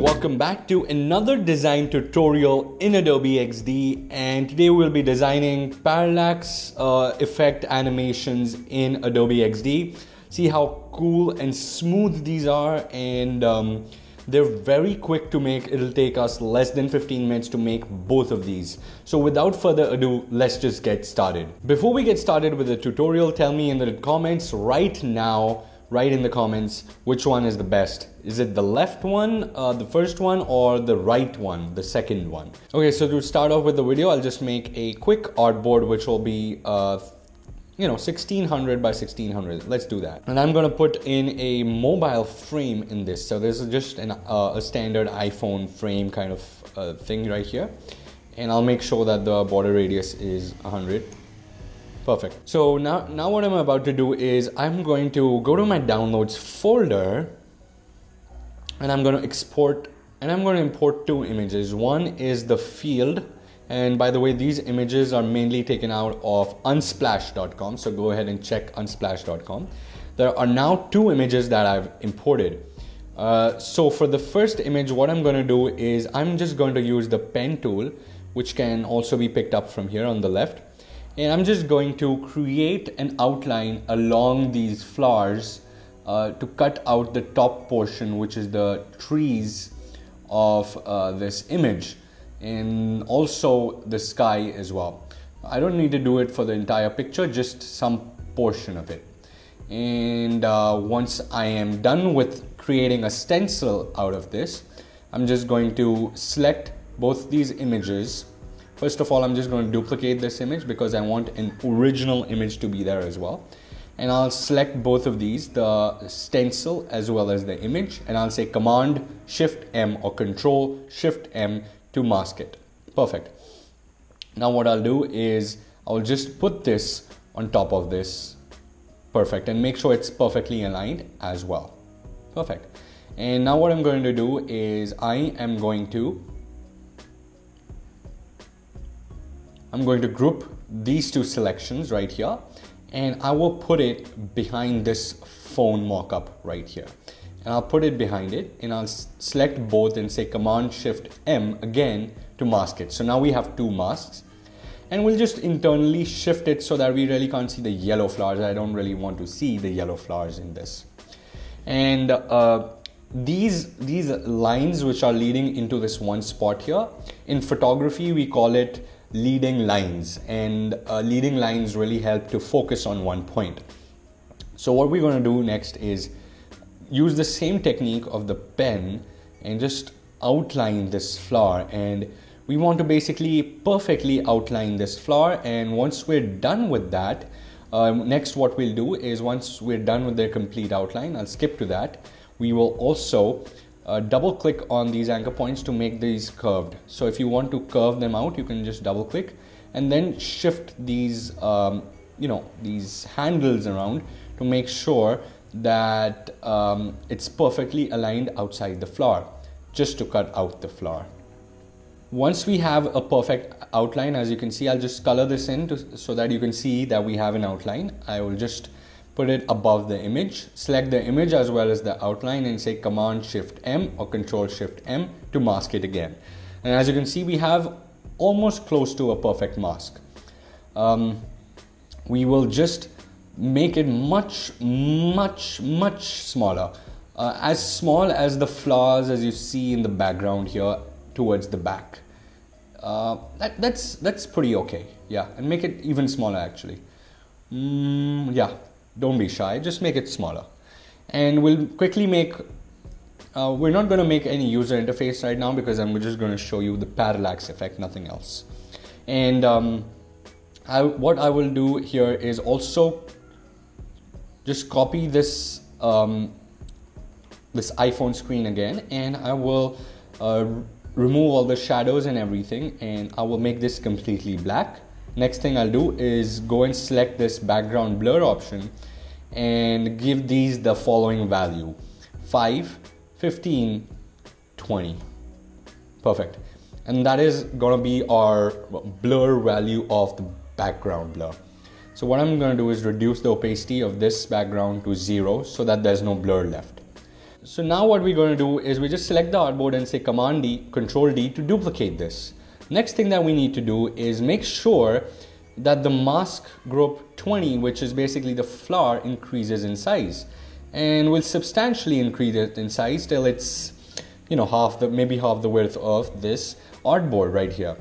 welcome back to another design tutorial in Adobe XD and today we'll be designing parallax uh, effect animations in Adobe XD. See how cool and smooth these are and um, they're very quick to make. It'll take us less than 15 minutes to make both of these. So without further ado, let's just get started. Before we get started with the tutorial, tell me in the comments right now write in the comments which one is the best. Is it the left one, uh, the first one, or the right one, the second one? Okay, so to start off with the video, I'll just make a quick artboard which will be uh, you know 1600 by 1600 let's do that. And i'm going to put in a mobile frame in this. So this is just an, uh, a standard iphone frame kind of uh, thing right here. And i'll make sure that the border radius is 100 Perfect. So now, now what I'm about to do is I'm going to go to my downloads folder and I'm going to export and I'm going to import two images. One is the field and by the way, these images are mainly taken out of unsplash.com. So go ahead and check unsplash.com. There are now two images that I've imported. Uh, so for the first image, what I'm going to do is I'm just going to use the pen tool, which can also be picked up from here on the left and I'm just going to create an outline along these flowers uh, to cut out the top portion which is the trees of uh, this image and also the sky as well. I don't need to do it for the entire picture just some portion of it and uh, once I am done with creating a stencil out of this I'm just going to select both these images First of all, I'm just going to duplicate this image because I want an original image to be there as well. And I'll select both of these, the stencil as well as the image. And I'll say Command Shift M or Control Shift M to mask it. Perfect. Now what I'll do is I'll just put this on top of this. Perfect. And make sure it's perfectly aligned as well. Perfect. And now what I'm going to do is I am going to I'm going to group these two selections right here and I will put it behind this phone mockup right here. And I'll put it behind it and I'll select both and say Command Shift M again to mask it. So now we have two masks and we'll just internally shift it so that we really can't see the yellow flowers. I don't really want to see the yellow flowers in this. And uh, these these lines which are leading into this one spot here, in photography we call it leading lines and uh, leading lines really help to focus on one point. So what we're going to do next is use the same technique of the pen and just outline this flower and we want to basically perfectly outline this flower and once we're done with that um, next what we'll do is once we're done with the complete outline I'll skip to that we will also uh, double click on these anchor points to make these curved. So if you want to curve them out, you can just double click and then shift these, um, you know, these handles around to make sure that um, it's perfectly aligned outside the flower, just to cut out the flower. Once we have a perfect outline, as you can see, I'll just color this in to, so that you can see that we have an outline. I will just put it above the image. Select the image as well as the outline and say Command Shift M or Control Shift M to mask it again. And as you can see, we have almost close to a perfect mask. Um, we will just make it much, much, much smaller. Uh, as small as the flowers as you see in the background here towards the back. Uh, that, that's that's pretty okay. Yeah, and make it even smaller actually. Mm, yeah, don't be shy, just make it smaller. And we'll quickly make, uh, we're not going to make any user interface right now because I'm just going to show you the parallax effect, nothing else. And um, I, what I will do here is also just copy this um, this iPhone screen again and I will uh, remove all the shadows and everything and I will make this completely black next thing I'll do is go and select this background blur option and give these the following value. 5 15 20 perfect. And that is going to be our blur value of the background blur. So what I'm going to do is reduce the opacity of this background to zero so that there's no blur left. So now what we're going to do is we just select the artboard and say Command D, Control D to duplicate this. Next thing that we need to do is make sure that the mask group 20, which is basically the flower, increases in size. And will substantially increase it in size till it's, you know, half the, maybe half the width of this artboard right here.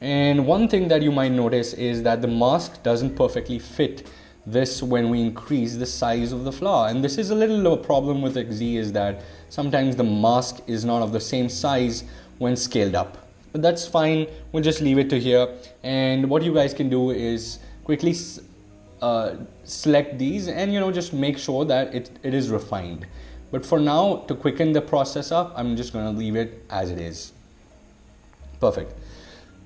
And one thing that you might notice is that the mask doesn't perfectly fit this when we increase the size of the flower. And this is a little of a problem with XD is that sometimes the mask is not of the same size when scaled up. But that's fine, we'll just leave it to here. And what you guys can do is quickly uh, select these and you know just make sure that it, it is refined. But for now, to quicken the process up, I'm just gonna leave it as it is. Perfect.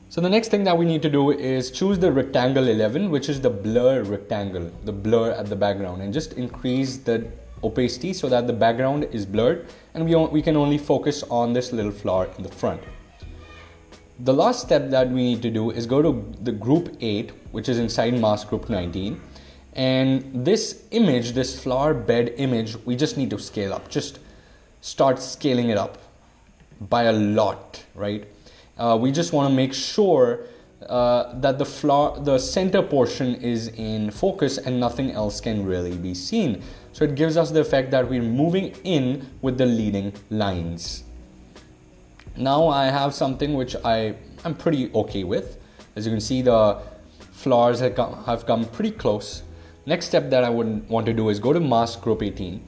So the next thing that we need to do is choose the rectangle 11, which is the blur rectangle, the blur at the background and just increase the opacity so that the background is blurred and we, we can only focus on this little flower in the front. The last step that we need to do is go to the group 8, which is inside mask group 19. And this image, this flower bed image, we just need to scale up. Just start scaling it up by a lot, right? Uh, we just want to make sure uh, that the flower, the center portion is in focus and nothing else can really be seen. So it gives us the effect that we're moving in with the leading lines. Now I have something which I am pretty okay with. As you can see, the flowers have come, have come pretty close. Next step that I would want to do is go to mask group 18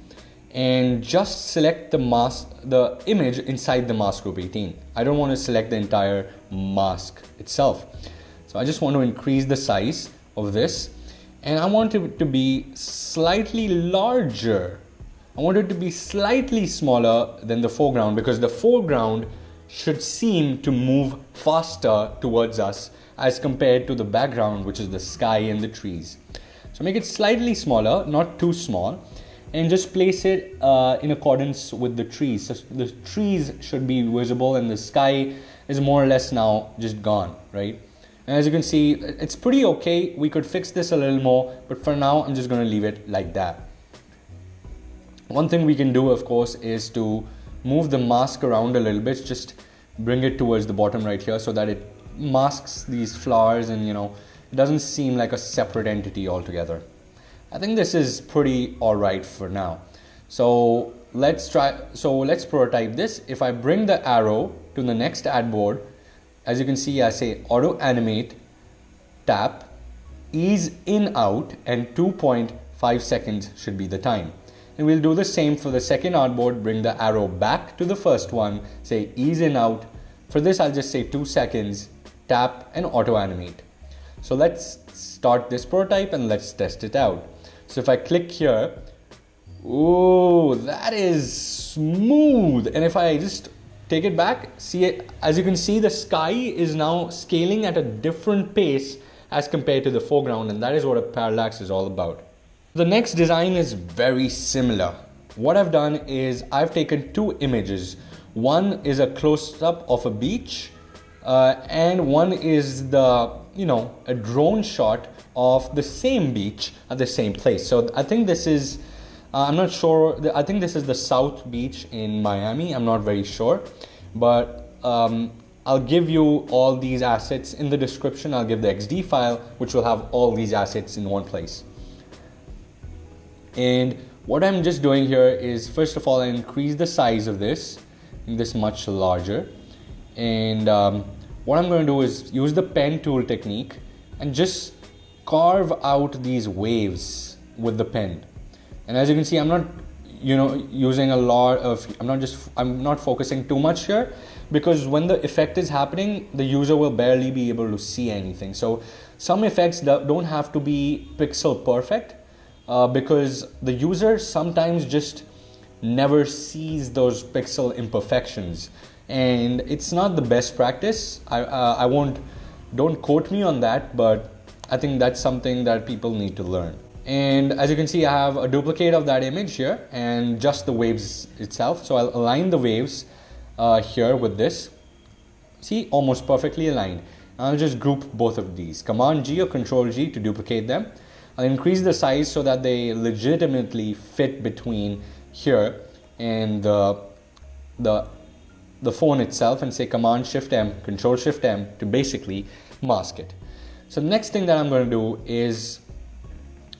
and just select the mask the image inside the mask group 18 i don't want to select the entire mask itself so i just want to increase the size of this and i want it to be slightly larger i want it to be slightly smaller than the foreground because the foreground should seem to move faster towards us as compared to the background which is the sky and the trees so make it slightly smaller not too small and just place it uh, in accordance with the trees. So the trees should be visible and the sky is more or less now just gone, right? And as you can see, it's pretty okay. We could fix this a little more, but for now, I'm just gonna leave it like that. One thing we can do, of course, is to move the mask around a little bit, just bring it towards the bottom right here so that it masks these flowers and you know, it doesn't seem like a separate entity altogether. I think this is pretty alright for now. So let's try, so let's prototype this. If I bring the arrow to the next artboard as you can see, I say auto animate, tap, ease in out, and 2.5 seconds should be the time. And we'll do the same for the second artboard, bring the arrow back to the first one, say ease in out. For this, I'll just say two seconds, tap and auto animate. So let's start this prototype and let's test it out. So if I click here, oh, that is smooth. And if I just take it back, see it, as you can see, the sky is now scaling at a different pace as compared to the foreground. And that is what a parallax is all about. The next design is very similar. What I've done is I've taken two images. One is a close up of a beach uh, and one is the, you know, a drone shot of the same beach at the same place. So I think this is, uh, I'm not sure, I think this is the South Beach in Miami. I'm not very sure. But um, I'll give you all these assets in the description. I'll give the XD file, which will have all these assets in one place. And what I'm just doing here is, first of all, I increase the size of this, this much larger. And um, what I'm going to do is use the pen tool technique and just carve out these waves with the pen. And as you can see, I'm not, you know, using a lot of, I'm not just, I'm not focusing too much here because when the effect is happening, the user will barely be able to see anything. So some effects don't have to be pixel perfect uh, because the user sometimes just never sees those pixel imperfections and it's not the best practice i uh, i won't don't quote me on that but I think that's something that people need to learn. And as you can see, I have a duplicate of that image here and just the waves itself. So I'll align the waves uh, here with this. See, almost perfectly aligned. I'll just group both of these. Command G or Control G to duplicate them. I'll increase the size so that they legitimately fit between here. and the the the phone itself and say command shift M control shift M to basically mask it. So the next thing that I'm going to do is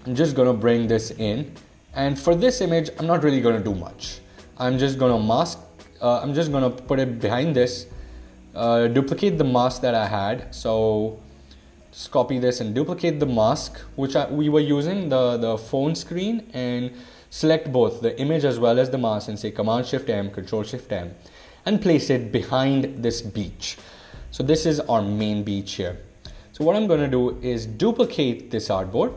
I'm just going to bring this in. And for this image I'm not really going to do much. I'm just going to mask uh, I'm just going to put it behind this uh, duplicate the mask that I had. So just copy this and duplicate the mask which I, we were using the the phone screen and select both the image as well as the mask and say command shift M control shift M and place it behind this beach. So this is our main beach here. So what I'm going to do is duplicate this artboard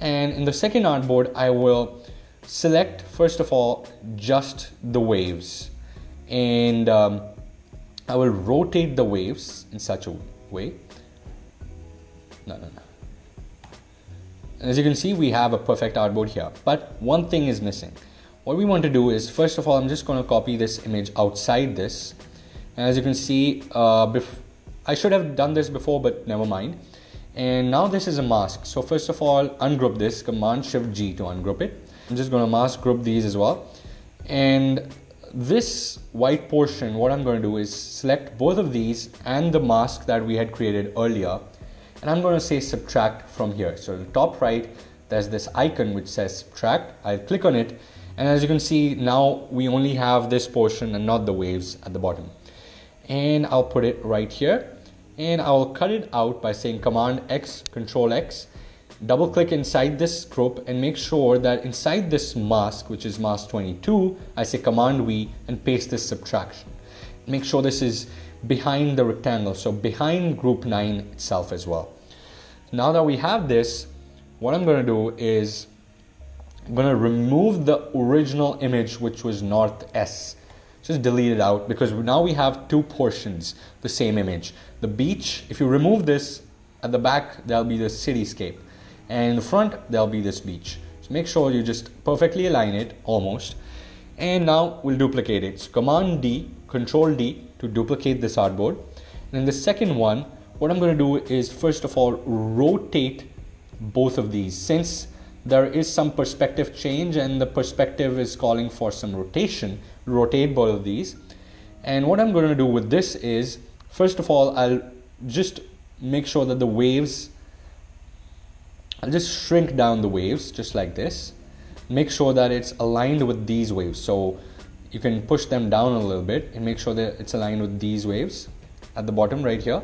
and in the second artboard I will select first of all just the waves. And um, I will rotate the waves in such a way no no no. As you can see we have a perfect artboard here but one thing is missing. What we want to do is first of all I'm just going to copy this image outside this. And as you can see uh, I should have done this before but never mind. And now this is a mask. So first of all ungroup this command shift G to ungroup it. I'm just going to mask group these as well. And this white portion what I'm going to do is select both of these and the mask that we had created earlier and I'm going to say subtract from here. So the top right there's this icon which says subtract. I'll click on it. And as you can see now we only have this portion and not the waves at the bottom. And I'll put it right here. And I'll cut it out by saying command X control X. Double click inside this group and make sure that inside this mask which is mask 22 I say command V and paste this subtraction. Make sure this is behind the rectangle so behind group 9 itself as well. Now that we have this what I'm going to do is I'm going to remove the original image which was north S. Just delete it out because now we have two portions the same image. The beach if you remove this at the back there'll be the cityscape. And in the front there'll be this beach. So make sure you just perfectly align it almost. And now we'll duplicate it. So command D control D to duplicate this artboard. And in the second one what I'm going to do is first of all rotate both of these. Since there is some perspective change and the perspective is calling for some rotation rotate both of these. And what I'm going to do with this is first of all I'll just make sure that the waves I'll just shrink down the waves just like this. Make sure that it's aligned with these waves. So you can push them down a little bit and make sure that it's aligned with these waves at the bottom right here.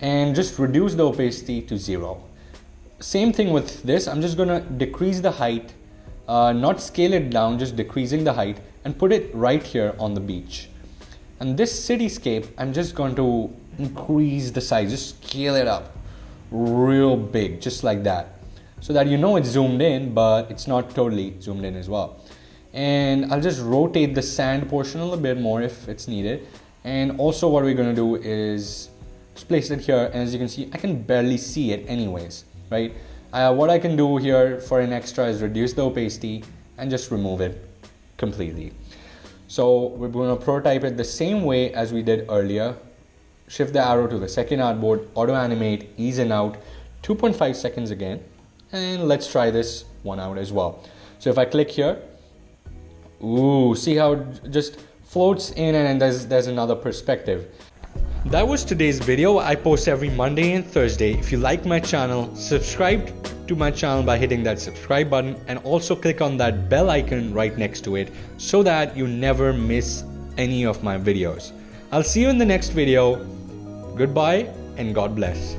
And just reduce the opacity to zero. Same thing with this. I'm just gonna decrease the height uh, not scale it down just decreasing the height and put it right here on the beach. And this cityscape I'm just going to increase the size. Just scale it up real big just like that. So that you know it's zoomed in but it's not totally zoomed in as well and I'll just rotate the sand portion a little bit more if it's needed and also what we're going to do is just place it here and as you can see I can barely see it anyways right? Uh, what I can do here for an extra is reduce the opacity and just remove it completely. So we're going to prototype it the same way as we did earlier. Shift the arrow to the second artboard, auto animate, ease in out, 2.5 seconds again. And let's try this one out as well. So if I click here, ooh, see how it just floats in and there's, there's another perspective. That was today's video. I post every Monday and Thursday. If you like my channel, subscribe to my channel by hitting that subscribe button and also click on that bell icon right next to it so that you never miss any of my videos. I'll see you in the next video. Goodbye and God bless.